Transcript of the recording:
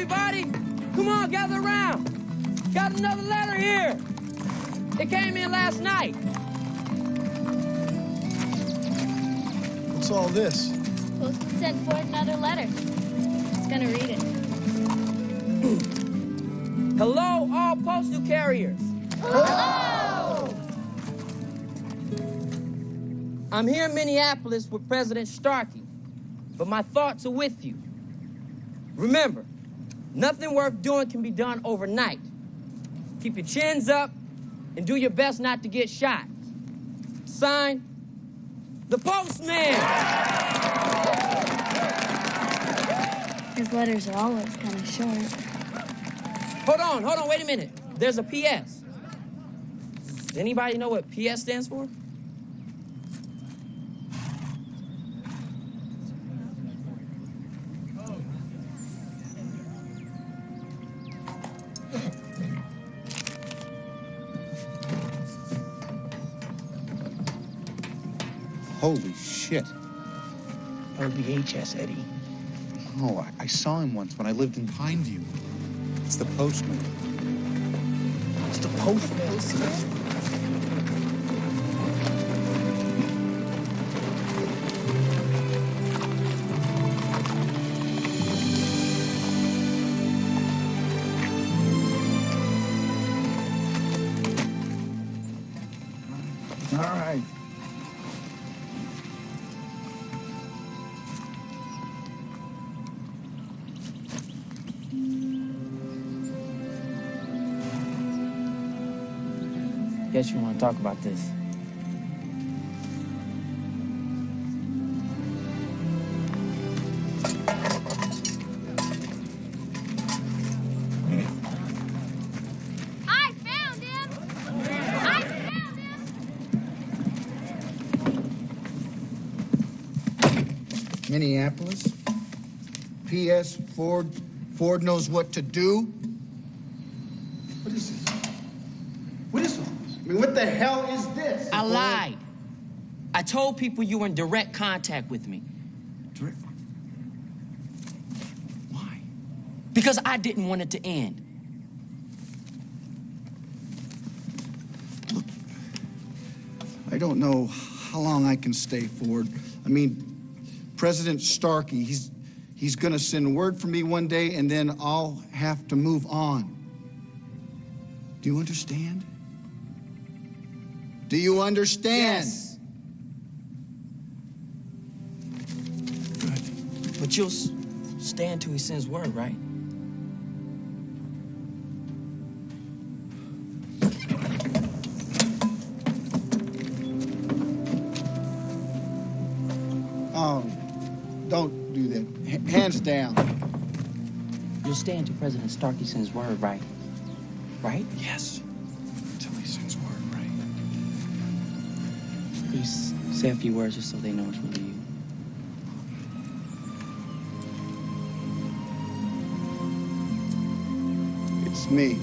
everybody. Come on, gather around. Got another letter here. It came in last night. What's all this? Postman sent Ford another letter. He's gonna read it. Hello, all postal carriers. Hello! I'm here in Minneapolis with President Starkey, but my thoughts are with you. Remember, nothing worth doing can be done overnight. Keep your chins up and do your best not to get shot. Sign, the postman. His letters are always kind of short. Hold on, hold on, wait a minute. There's a PS. Does anybody know what PS stands for? Holy shit. RBHS, Eddie. Oh, I, I saw him once when I lived in Pineview. It's the postman. It's the postman. All right. Guess you want to talk about this. I found him! I found him! Minneapolis. P.S. Ford. Ford knows what to do. What is this? What is all this? I mean, what the hell is this? I lied. I told people you were in direct contact with me. Direct- Why? Because I didn't want it to end. I don't know how long I can stay, Ford. I mean, President Starkey, he's he's gonna send word for me one day, and then I'll have to move on. Do you understand? Do you understand? Yes. Good. But you'll stand till he sends word, right? Oh, don't do that. H- hands down. You'll stand till President Starkey sends word, right? Right? Yes. Until he sends word, right? Please say a few words just so they know it's really you. It's me.